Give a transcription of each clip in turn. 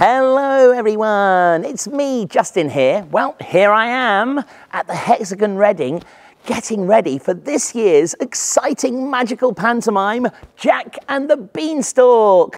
Hello everyone, it's me, Justin here. Well, here I am at the Hexagon Reading, getting ready for this year's exciting magical pantomime, Jack and the Beanstalk.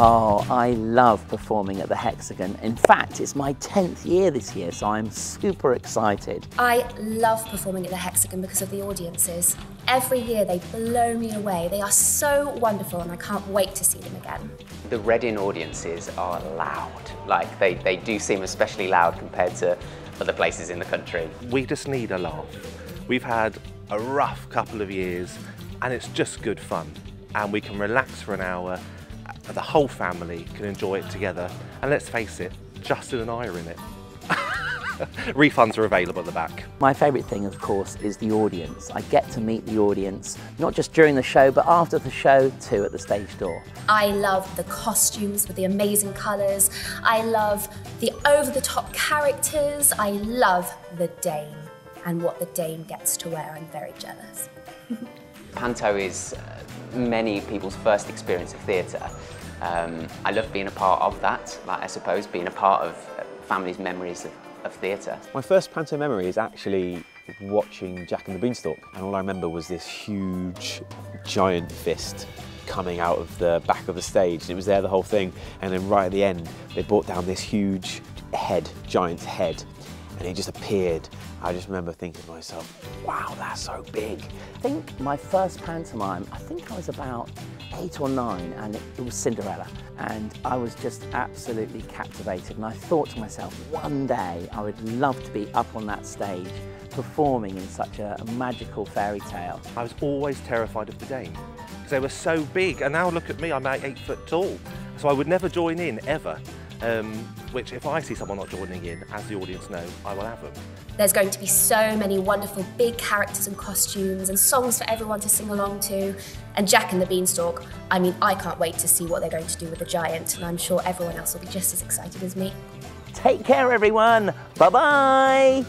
Oh, I love performing at the Hexagon. In fact, it's my 10th year this year, so I'm super excited. I love performing at the Hexagon because of the audiences. Every year they blow me away. They are so wonderful and I can't wait to see them again. The Reading audiences are loud. Like, they, they do seem especially loud compared to other places in the country. We just need a laugh. We've had a rough couple of years and it's just good fun. And we can relax for an hour the whole family can enjoy it together. And let's face it, Justin and I are in it. Refunds are available at the back. My favourite thing, of course, is the audience. I get to meet the audience, not just during the show, but after the show too at the stage door. I love the costumes with the amazing colours. I love the over the top characters. I love the Dame and what the Dame gets to wear. I'm very jealous. Panto is uh, many people's first experience of theatre. Um, I love being a part of that, like, I suppose, being a part of families' memories of, of theatre. My first panto memory is actually watching Jack and the Beanstalk, and all I remember was this huge, giant fist coming out of the back of the stage, and it was there the whole thing, and then right at the end, they brought down this huge head, giant's head, and he just appeared. I just remember thinking to myself, wow, that's so big. I think my first pantomime, I think I was about eight or nine, and it, it was Cinderella. And I was just absolutely captivated. And I thought to myself, one day I would love to be up on that stage performing in such a, a magical fairy tale. I was always terrified of the Dame because they were so big. And now look at me, I'm about eight foot tall. So I would never join in ever um, which if I see someone not joining in, as the audience know, I will have them. There's going to be so many wonderful big characters and costumes and songs for everyone to sing along to. And Jack and the Beanstalk, I mean, I can't wait to see what they're going to do with the giant, and I'm sure everyone else will be just as excited as me. Take care, everyone. Bye bye.